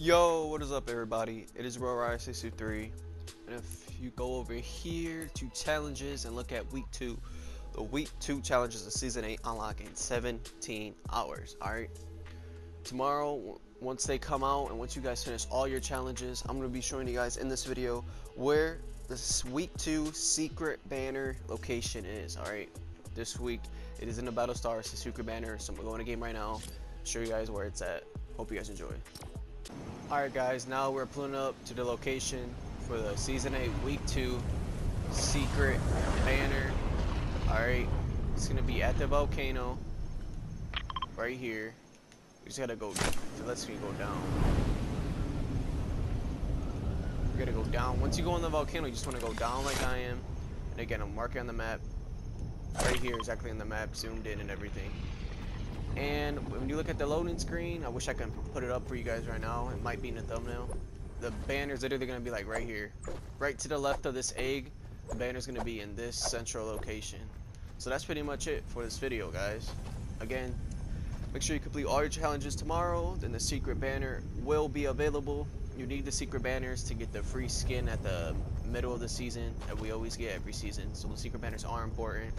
Yo, what is up everybody? It is ryry623 and if you go over here to challenges and look at week 2 the week 2 challenges of season 8 unlock in 17 hours alright tomorrow once they come out and once you guys finish all your challenges I'm going to be showing you guys in this video where this week 2 secret banner location is alright this week it is in the Battlestar it's a secret banner so I'm going to go in a game right now show you guys where it's at. Hope you guys enjoy Alright guys, now we're pulling up to the location for the Season 8 Week 2 Secret Banner. Alright, it's gonna be at the volcano. Right here. We just gotta go, lets me go down. We gotta go down. Once you go on the volcano, you just wanna go down like I am. And again, I'm marking on the map. Right here, exactly on the map, zoomed in and everything. And when you look at the loading screen, I wish I could put it up for you guys right now. It might be in the thumbnail. The banner's literally going to be like right here. Right to the left of this egg, the banner's going to be in this central location. So that's pretty much it for this video, guys. Again, make sure you complete all your challenges tomorrow. Then the secret banner will be available. You need the secret banners to get the free skin at the middle of the season that we always get every season. So the secret banners are important.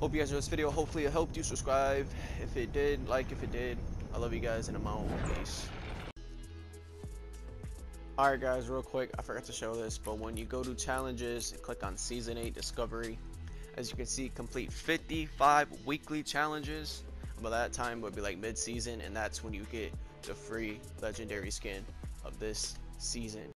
Hope you guys enjoyed this video. Hopefully it helped you. Subscribe if it did. Like if it did. I love you guys and I'm out. Peace. Alright guys, real quick, I forgot to show this, but when you go to challenges, click on Season 8 Discovery. As you can see, complete 55 weekly challenges. By that time, would be like mid-season, and that's when you get the free legendary skin of this season.